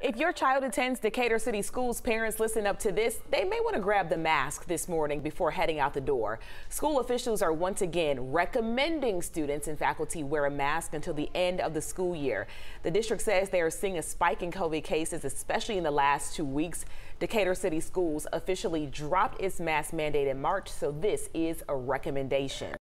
If your child attends Decatur City Schools, parents listen up to this. They may want to grab the mask this morning before heading out the door. School officials are once again recommending students and faculty wear a mask until the end of the school year. The district says they are seeing a spike in COVID cases, especially in the last two weeks. Decatur City Schools officially dropped its mask mandate in March, so this is a recommendation.